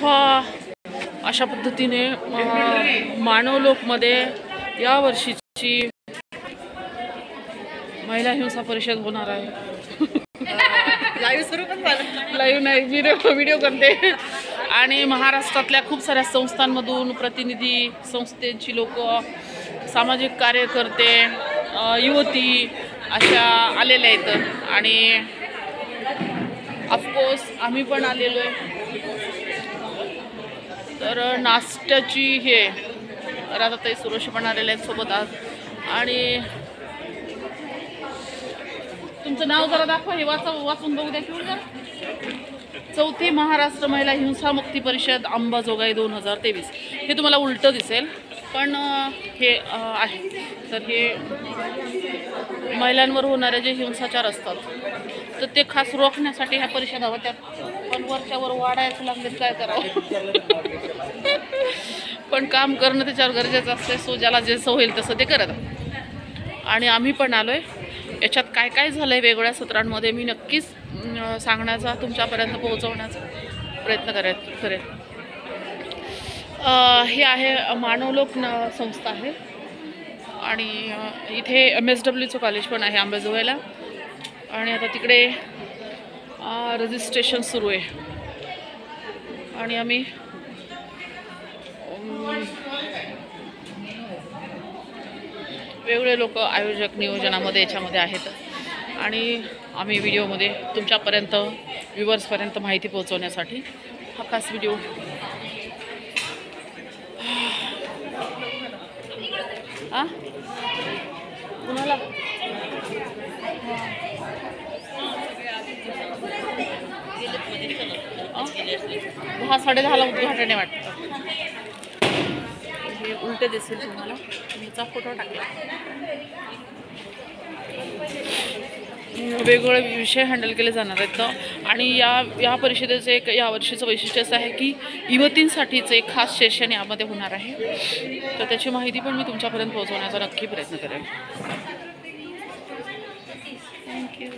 हा अशा पद्धतीने मानवलोकमध्ये या वर्षीची महिला हिंसा परिषद होणार आहे. लाईव्ह सुरू पण झालं. लाईव्ह नाही व्हिडिओ व्हिडिओ करते. आणि महाराष्ट्रातल्या खूप साऱ्या संस्थांमधून प्रतिनिधी संस्थेची लोक सामाजिक कार्यकर्ते युवती अशा आलेल्या आहेत. आणि ऑफकोर्स आम्ही पण आलेलो आहे. तर नाश्त्याची हे राधाताई सुरोशी पण आलेले आहेत सोबत आज. आणि तुमचं नाव जरा दाखवा हे वाचा वाचून बघू द्या किंवा जरा. चौथी महाराष्ट्र महिला हिंसा मुक्ती परिषद अंबाजोगाई दोन हजार तेवीस. हे तुम्हाला उलटं दिसेल पण हे आहे. तर हे महिलांवर होणारे जे हिंसाचार असतात तर ते खास रोखण्यासाठी ह्या परिषद हव्या त्या पण वरच्यावर वाढायचं लागलेत काय करावं? पण काम करणं त्याच्यावर गरजेचं असते सो ज्याला जसं होईल तसं ते करत आणि आम्ही पण आलो आहे याच्यात काय काय झालं आहे वेगवेगळ्या सत्रांमध्ये मी नक्कीच सांगण्याचा तुमच्यापर्यंत पोहोचवण्याचा प्रयत्न करेन करेन. हे आहे मानवलोक न संस्था आहे. आणि इथे एम एस डब्ल्यूचं कॉलेज पण आहे अंबाजोगाईला आणि आता तिकडे रजिस्ट्रेशन सुरू आहे. आणि आम्ही अं, वेगवेगळे लोक आयोजक नियोजनामध्ये याच्यामध्ये आहेत. आणि आम्ही व्हिडिओमध्ये तुमच्यापर्यंत व्ह्युअर्सपर्यंत माहिती पोहोचवण्यासाठी हा खास व्हिडिओ. आ? कुणाला? दहा साडेदहाला उद्घाटन आहे वाटतं. हे उलटे दिसेल तुम्हाला. मीचा फोटो टाकला. वेगवेगळे विषय हँडल केले जाणार आहेत. तर आणि या या परिषदेचं एक यावर्षीचं वैशिष्ट्य असं आहे की युवतींसाठीचं एक खास सेशन यामध्ये होणार आहे. तर त्याची माहिती पण मी तुमच्यापर्यंत पोहोचवण्याचा नक्की प्रयत्न करेन. थँक्यू